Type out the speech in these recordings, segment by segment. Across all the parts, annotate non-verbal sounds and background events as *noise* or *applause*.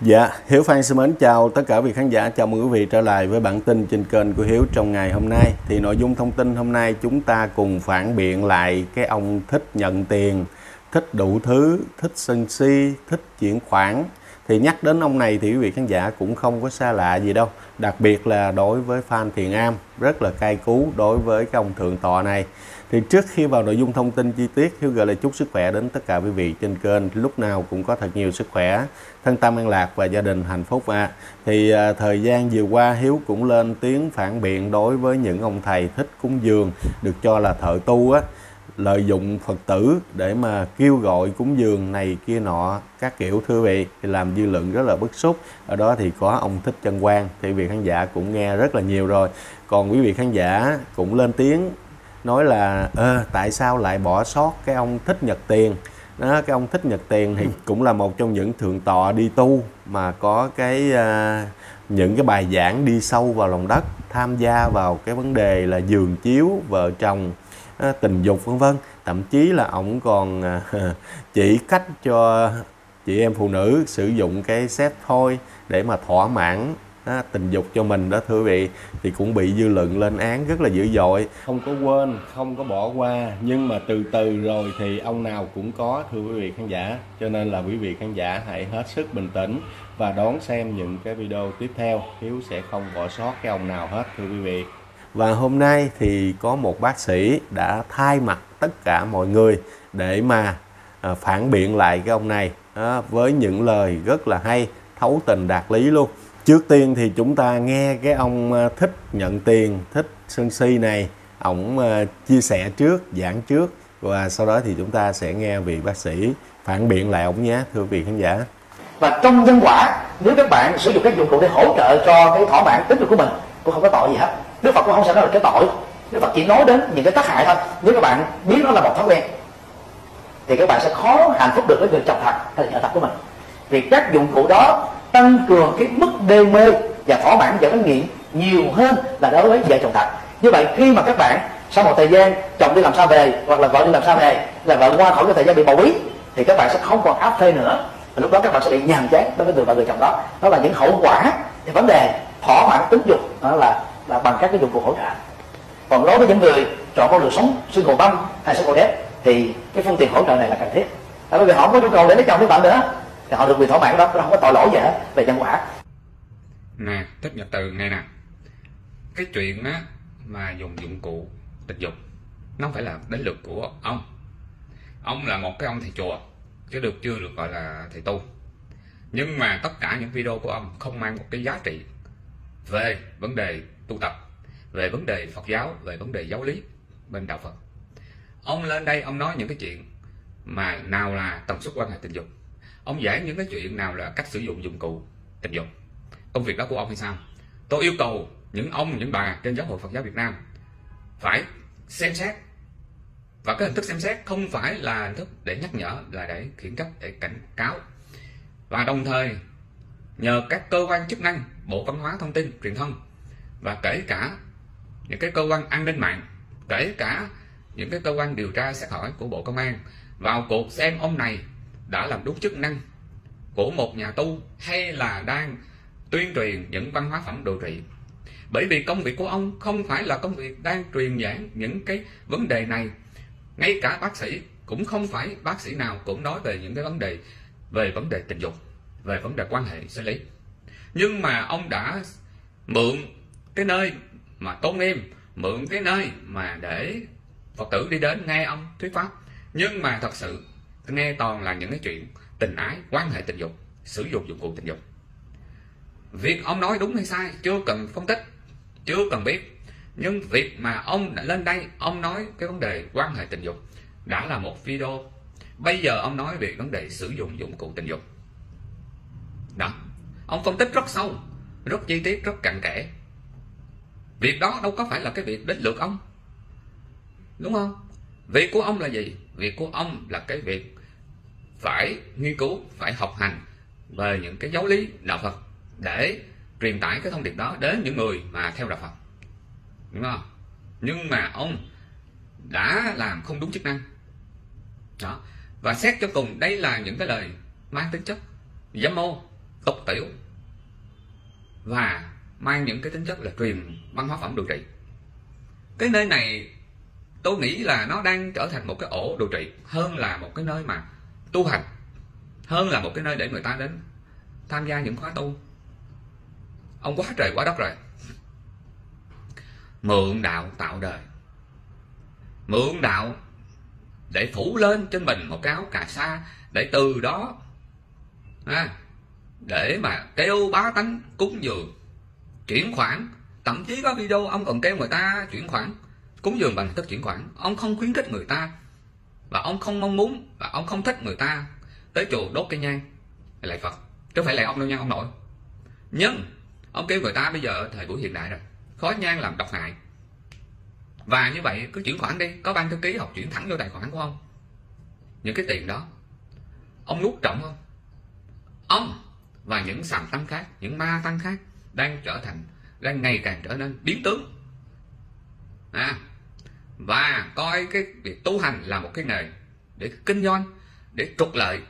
Dạ, Hiếu Phan xin mến chào tất cả vị khán giả, chào mừng quý vị trở lại với bản tin trên kênh của Hiếu trong ngày hôm nay. Thì nội dung thông tin hôm nay chúng ta cùng phản biện lại cái ông thích nhận tiền, thích đủ thứ, thích sân si, thích chuyển khoản. Thì nhắc đến ông này thì quý vị khán giả cũng không có xa lạ gì đâu. Đặc biệt là đối với Phan Thiền Am, rất là cay cú đối với cái ông thượng tọa này. Thì trước khi vào nội dung thông tin chi tiết, Hiếu gửi lời chúc sức khỏe đến tất cả quý vị trên kênh. Lúc nào cũng có thật nhiều sức khỏe, thân tâm an lạc và gia đình hạnh phúc à. Thì à, thời gian vừa qua Hiếu cũng lên tiếng phản biện đối với những ông thầy thích cúng dường được cho là thợ tu á lợi dụng Phật tử để mà kêu gọi cúng dường này kia nọ các kiểu thưa vị thì làm dư luận rất là bức xúc ở đó thì có ông thích chân Quang, thì vị khán giả cũng nghe rất là nhiều rồi còn quý vị khán giả cũng lên tiếng nói là ơ tại sao lại bỏ sót cái ông thích nhật tiền? Đó cái ông thích nhật tiền thì cũng là một trong những thượng tọa đi tu mà có cái uh, những cái bài giảng đi sâu vào lòng đất tham gia vào cái vấn đề là giường chiếu vợ chồng uh, tình dục vân vân. Thậm chí là ông còn uh, *laughs* chỉ cách cho chị em phụ nữ sử dụng cái set thôi để mà thỏa mãn đó, tình dục cho mình đó thưa quý vị thì cũng bị dư luận lên án rất là dữ dội. Không có quên không có bỏ qua nhưng mà từ từ rồi thì ông nào cũng có thưa quý vị khán giả. Cho nên là quý vị khán giả hãy hết sức bình tĩnh và đón xem những cái video tiếp theo Hiếu sẽ không bỏ sót cái ông nào hết thưa quý vị. Và hôm nay thì có một bác sĩ đã thay mặt tất cả mọi người để mà à, phản biện lại cái ông này. À, với những lời rất là hay thấu tình đạt lý luôn trước tiên thì chúng ta nghe cái ông ờ, thích nhận tiền, thích sân si này. Ổng ờ, chia sẻ trước, giảng trước. Và sau đó thì chúng ta sẽ nghe vị bác sĩ phản biện lại ổng nhé, thưa vị khán giả. Và trong nhân quả, nếu các bạn sử dụng các dụng cụ để hỗ trợ cho cái thỏa mãn tính dục của mình, cũng không có tội gì hết. Đức phật cũng không sẽ nói là cái tội. Đức phật chỉ nói đến những cái tác hại thôi. Nếu các bạn biết nó là một thói quen, thì các bạn sẽ khó hạnh phúc được với người chồng thật hay là vợ thật của mình. Vì các dụng cụ đó tăng cường cái mức đê mê và thỏa mãn và cái nghiện nhiều hơn là đối với vợ chồng thật. Như vậy, khi mà các bạn sau một thời gian chồng đi làm sao về hoặc là vợ đi làm sao về là vợ qua khỏi cái thời gian bị bầu bí, thì các bạn sẽ không còn áp phê nữa. Và lúc đó các bạn sẽ bị nhàm chán đối với người vợ người chồng đó. Đó là những hậu quả thì vấn đề thỏa mãn tính dục, đó là là bằng các cái dụng cụ hỗ trợ. Còn đối với những người chọn con đường sống xương cầu băng hay xương cầu đét thì cái phương tiện hỗ trợ này là cần thiết. Tại vì họ không có nhu cầu để lấy chồng với bạn nữa thì họ được quyền thỏa mãn đó, nó không có tội lỗi gì hết, về nhân quả. Nè, thích nhật từ này nè. Cái chuyện á, mà dùng dụng cụ tình dục, nó không phải là đến lượt của ông. Ông là một cái ông thầy chùa, chứ được chưa được gọi là thầy tu. Nhưng mà tất cả những video của ông không mang một cái giá trị về vấn đề tu tập, về vấn đề Phật giáo, về vấn đề giáo lý bên đạo Phật. Ông lên đây, ông nói những cái chuyện mà nào là tần suất quan hệ tình dục ông giảng những cái chuyện nào là cách sử dụng dụng cụ, tình dục. Công việc đó của ông hay sao? Tôi yêu cầu những ông, những bà trên giáo hội Phật giáo Việt Nam phải xem xét. Và cái hình thức xem xét không phải là hình thức để nhắc nhở, là để khiển trách, để cảnh cáo. Và đồng thời, nhờ các cơ quan chức năng, bộ văn hóa thông tin, truyền thông, và kể cả những cái cơ quan an ninh mạng, kể cả những cái cơ quan điều tra, xét hỏi của bộ công an, vào cuộc xem ông này đã làm đúng chức năng của một nhà tu hay là đang tuyên truyền những văn hóa phẩm đồ trị bởi vì công việc của ông không phải là công việc đang truyền giảng những cái vấn đề này. Ngay cả bác sĩ cũng không phải bác sĩ nào cũng nói về những cái vấn đề, về vấn đề tình dục, về vấn đề quan hệ sinh lý. Nhưng mà ông đã mượn cái nơi mà tôn nghiêm, mượn cái nơi mà để phật tử đi đến nghe ông thuyết pháp. Nhưng mà thật sự nghe toàn là những cái chuyện tình ái, quan hệ tình dục, sử dụng dụng cụ tình dục. Việc ông nói đúng hay sai chưa cần phân tích, chưa cần biết. Nhưng việc mà ông đã lên đây, ông nói cái vấn đề quan hệ tình dục đã là một video. Bây giờ ông nói về vấn đề sử dụng dụng cụ tình dục. Đó, ông phân tích rất sâu, rất chi tiết, rất cặn kẽ. Việc đó đâu có phải là cái việc đến lượt ông. Đúng không? Việc của ông là gì? Việc của ông là cái việc phải nghiên cứu, phải học hành về những cái giáo lý đạo Phật để truyền tải cái thông điệp đó đến những người mà theo đạo Phật. Đúng không? Nhưng mà ông đã làm không đúng chức năng. Đó. Và xét cho cùng, đây là những cái lời mang tính chất dâm mô tục tiểu và mang những cái tính chất là truyền văn hóa phẩm điều trị cái nơi này tôi nghĩ là nó đang trở thành một cái ổ điều trị hơn là một cái nơi mà tu hành hơn là một cái nơi để người ta đến tham gia những khóa tu. Ông quá trời quá đất rồi. Mượn đạo tạo đời. Mượn đạo để phủ lên trên mình một cái áo cà sa để từ đó à, để mà kêu bá tánh cúng dường chuyển khoản. Thậm chí có video ông còn kêu người ta chuyển khoản cúng dường bằng thức chuyển khoản. Ông không khuyến khích người ta và ông không mong muốn và ông không thích người ta tới chùa đốt cây nhang. Lại phật chứ phải là ông đâu nha ông nội. Nhưng ông kêu người ta bây giờ thời buổi hiện đại rồi khói nhang làm độc hại. Và như vậy cứ chuyển khoản đi có ban thư ký học chuyển thẳng vô tài khoản của ông. Những cái tiền đó ông nuốt trọng không? Ông và những sàm tăng khác những ma tăng khác đang trở thành đang ngày càng trở nên biến tướng. À, và coi cái việc tu hành là một cái nghề để kinh doanh để trục lợi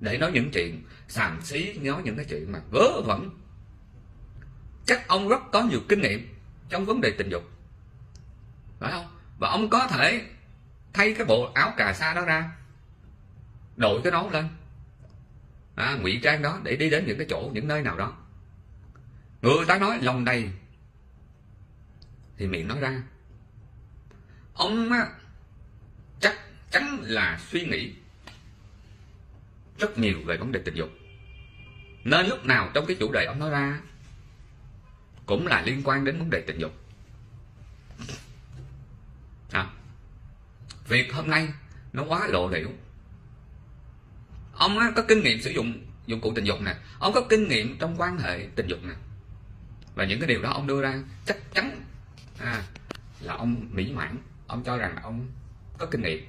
để nói những chuyện sàm xí nói những cái chuyện mà vớ vẩn. Chắc ông rất có nhiều kinh nghiệm trong vấn đề tình dục. Phải không? Và ông có thể thay cái bộ áo cà sa đó ra đội cái nón lên à, ngụy trang đó để đi đến những cái chỗ những nơi nào đó. Người ta nói lòng đầy thì miệng nói ra ông á, chắc chắn là suy nghĩ rất nhiều về vấn đề tình dục. Nên lúc nào trong cái chủ đề ông nói ra cũng là liên quan đến vấn đề tình dục. À, việc hôm nay nó quá lộ liễu. Ông á, có kinh nghiệm sử dụng dụng cụ tình dục nè ông có kinh nghiệm trong quan hệ tình dục nè. Và những cái điều đó ông đưa ra chắc chắn à, là ông mỹ mãn ông cho rằng ông có kinh nghiệm.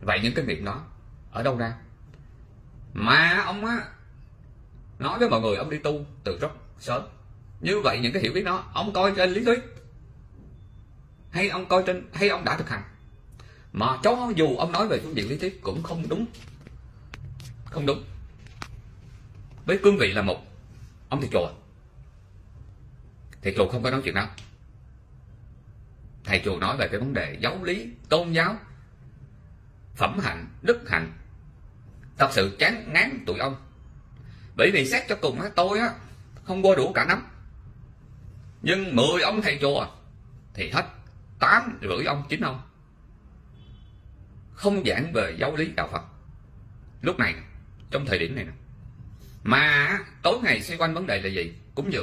Vậy những kinh nghiệm đó ở đâu ra? Mà ông á, nói với mọi người ông đi tu từ rất sớm. Như vậy những cái hiểu biết đó, ông coi trên lý thuyết. Hay ông coi trên, hay ông đã thực hành. Mà cho dù ông nói về phương diện lý thuyết cũng không đúng. Không đúng. Với cương vị là một, ông thiệt chùa. Thiệt chùa không có nói chuyện đó thầy chùa nói về cái vấn đề giáo lý, tôn giáo, phẩm hạnh, đức hạnh. Thật sự chán ngán tụi ông. Bởi vì xét cho cùng á, tôi á, không qua đủ cả nắm. Nhưng 10 ông thầy chùa, thì hết, tám rưỡi ông, chín ông. Không giảng về giáo lý đạo phật. Lúc này, trong thời điểm này nè. Mà tối ngày xoay quanh vấn đề là gì? Cũng như,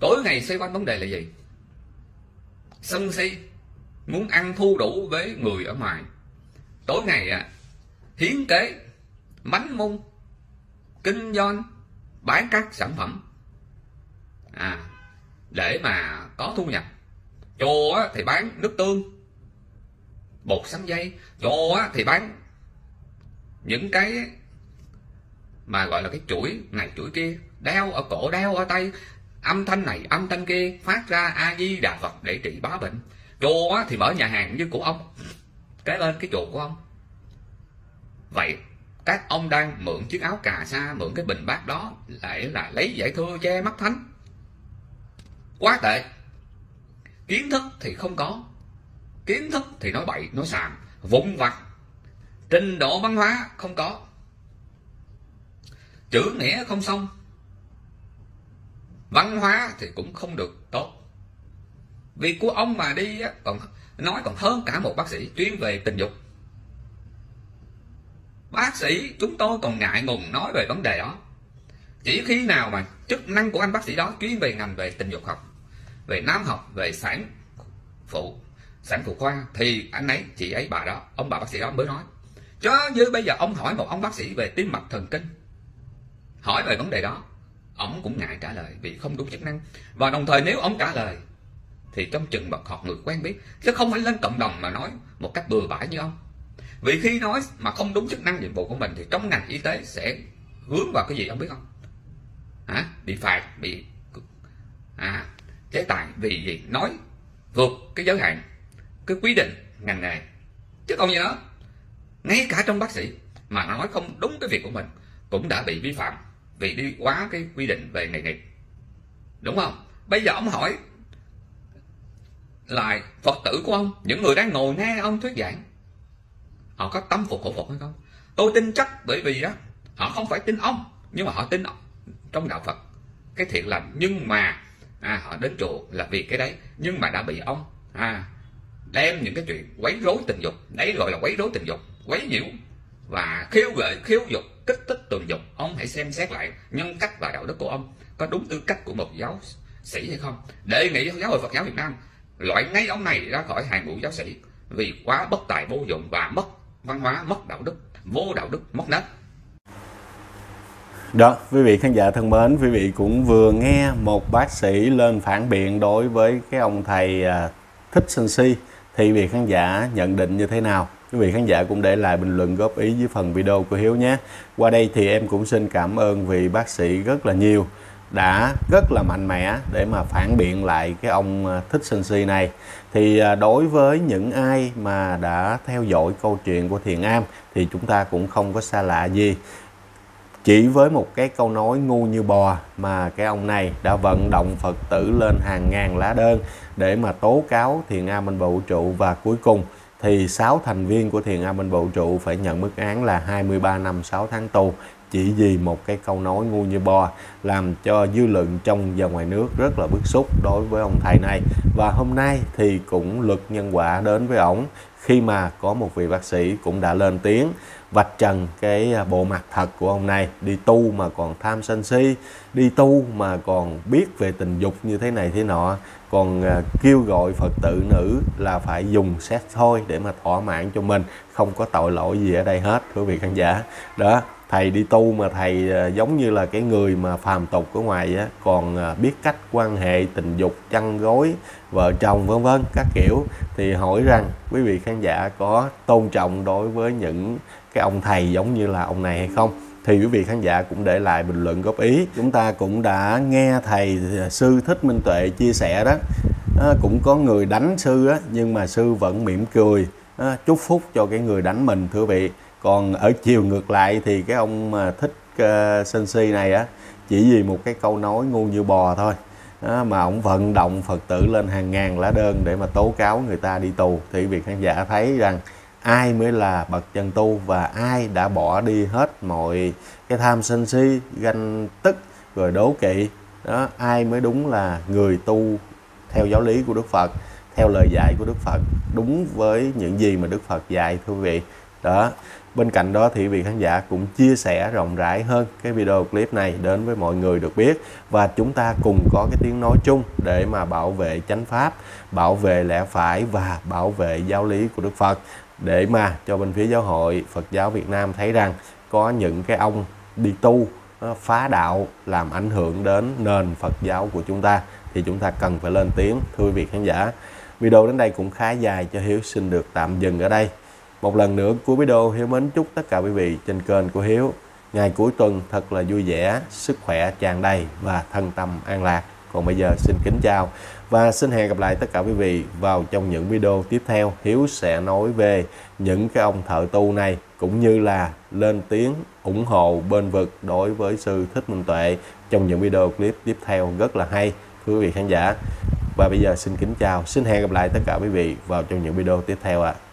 tối ngày xoay quanh vấn đề là gì? Sân si muốn ăn thu đủ với người ở ngoài. Tối ngày à, hiến kế bánh mung kinh doanh bán các sản phẩm. À để mà có thu nhập. Chùa thì bán nước tương. Bột sắn dây. Chùa thì bán những cái mà gọi là cái chuỗi này chuỗi kia. Đeo ở cổ đeo ở tay âm thanh này, âm thanh kia phát ra a di đà phật để trị bá bệnh. Chùa thì mở nhà hàng như của ông. Cái lên cái chùa của ông. Vậy, các ông đang mượn chiếc áo cà sa, mượn cái bình bát đó lại là lấy giải thưa che mắt thánh. Quá tệ. Kiến thức thì không có. Kiến thức thì nói bậy, nói sàm vụng vặt. Trình độ văn hóa không có. Chữ nghĩa không xong văn hóa thì cũng không được tốt. Vì của ông mà đi còn nói còn hơn cả một bác sĩ chuyên về tình dục. Bác sĩ chúng tôi còn ngại ngùng nói về vấn đề đó. Chỉ khi nào mà chức năng của anh bác sĩ đó chuyên về ngành về tình dục học, về nam học, về sản phụ sản phụ khoa, thì anh ấy, chị ấy, bà đó, ông bà bác sĩ đó mới nói. Cho như bây giờ ông hỏi một ông bác sĩ về tim mạch thần kinh, hỏi về vấn đề đó ông cũng ngại trả lời vì không đúng chức năng. Và đồng thời nếu ông trả lời, thì trong chừng mật họp người quen biết chứ không phải lên cộng đồng mà nói một cách bừa bãi như ông vì khi nói mà không đúng chức năng nhiệm vụ của mình thì trong ngành y tế sẽ hướng vào cái gì ông biết không? Hả? Bị phạt, bị à chế tài vì gì? Nói vượt cái giới hạn, cái quy định ngành nghề. Chứ không như đó ngay cả trong bác sĩ mà nói không đúng cái việc của mình cũng đã bị vi phạm vì đi quá cái quy định về nghề nghiệp. Đúng không? Bây giờ ông hỏi lại phật tử của ông những người đang ngồi nghe ông thuyết giảng họ có tâm phục khẩu phục hay không? Tôi tin chắc bởi vì đó họ không phải tin ông nhưng mà họ tin ông trong đạo phật. Cái thiện lành nhưng mà à, họ đến chùa là vì cái đấy nhưng mà đã bị ông à, đem những cái chuyện quấy rối tình dục đấy gọi là quấy rối tình dục quấy nhiễu và khiêu gợi khiêu dục kích thích tình dục ông hãy xem xét lại nhân cách và đạo đức của ông có đúng tư cách của một giáo sĩ hay không đề nghị giáo hội phật giáo việt nam loại ngay ông này ra khỏi hàng ngũ giáo sĩ vì quá bất tài vô dụng và mất văn hóa mất đạo đức vô đạo đức mất nết đó, quý vị khán giả thân mến, quý vị cũng vừa nghe một bác sĩ lên phản biện đối với cái ông thầy à, Thích Sinh Si. Thì vị khán giả nhận định như thế nào? Quý vị khán giả cũng để lại bình luận góp ý dưới phần video của Hiếu nhé. Qua đây thì em cũng xin cảm ơn vị bác sĩ rất là nhiều, đã rất là mạnh mẽ để mà phản biện lại cái ông à, Thích Sinh Si này. Thì à, đối với những ai mà đã theo dõi câu chuyện của Thiền Am thì chúng ta cũng không có xa lạ gì chỉ với một cái câu nói ngu như bò mà cái ông này đã vận động Phật tử lên hàng ngàn lá đơn để mà tố cáo Thiền Am Minh Vũ Trụ và cuối cùng thì 6 thành viên của Thiền A Minh Vũ Trụ phải nhận mức án là 23 năm 6 tháng tù, chỉ vì một cái câu nói ngu như bò làm cho dư luận trong và ngoài nước rất là bức xúc đối với ông thầy này. Và hôm nay thì cũng luật nhân quả đến với ổng, khi mà có một vị bác sĩ cũng đã lên tiếng vạch trần cái à, bộ mặt thật của ông này. Đi tu mà còn tham sân si, đi tu mà còn biết về tình dục như thế này thế nọ. Còn à, kêu gọi phật tử nữ là phải dùng xét thôi để mà thỏa mãn cho mình. Không có tội lỗi gì ở đây hết quý vị khán giả. Đó, thầy đi tu mà thầy à, giống như là cái người mà phàm tục ở ngoài á, còn biết cách quan hệ tình dục, chăn gối, vợ chồng, vân vân, các kiểu. Thì hỏi rằng, quý vị khán giả có tôn trọng đối với những cái ông thầy giống như là ông này hay không? Thì quý vị khán giả cũng để lại bình luận góp ý. Chúng ta cũng đã nghe thầy à, sư thích minh tuệ chia sẻ đó. À, cũng có người đánh sư á nhưng mà sư vẫn mỉm cười. À, chúc phúc cho cái người đánh mình thưa vị. Còn ở chiều ngược lại thì cái ông mà thích uh, sân si này á chỉ vì một cái câu nói ngu như bò thôi. À, mà ông vận động phật tử lên hàng ngàn lá đơn để mà tố cáo người ta đi tù. Thì vị khán giả thấy rằng ai mới là bậc chân tu và ai đã bỏ đi hết mọi cái tham sân si, ganh tức rồi đố kỵ? Đó, ai mới đúng là người tu theo giáo lý của Đức Phật, theo lời dạy của Đức Phật, đúng với những gì mà Đức Phật dạy, thưa quý vị? Đó, bên cạnh đó thì vị khán giả cũng chia sẻ rộng rãi hơn cái video clip này đến với mọi người được biết và chúng ta cùng có cái tiếng nói chung để mà bảo vệ chánh pháp, bảo vệ lẽ phải và bảo vệ giáo lý của Đức Phật để mà cho bên phía giáo hội Phật giáo Việt Nam thấy rằng có những cái ông đi tu phá đạo, làm ảnh hưởng đến nền Phật giáo của chúng ta, thì chúng ta cần phải lên tiếng. Thưa quý vị khán giả, video đến đây cũng khá dài, cho Hiếu xin được tạm dừng ở đây. Một lần nữa, cuối video, Hiếu mến chúc tất cả quý vị trên kênh của Hiếu, ngày cuối tuần thật là vui vẻ, sức khỏe tràn đầy và thân tâm an lạc. Còn bây giờ xin kính chào và xin hẹn gặp lại tất cả quý vị vào trong những video tiếp theo Hiếu sẽ nói về những cái ông thợ tu này, cũng như là lên tiếng ủng hộ bên vực đối với sư Thích Minh Tuệ trong những video clip tiếp theo rất là hay quý vị khán giả và bây giờ xin kính chào, xin hẹn gặp lại tất cả quý vị vào trong những video tiếp theo ạ à.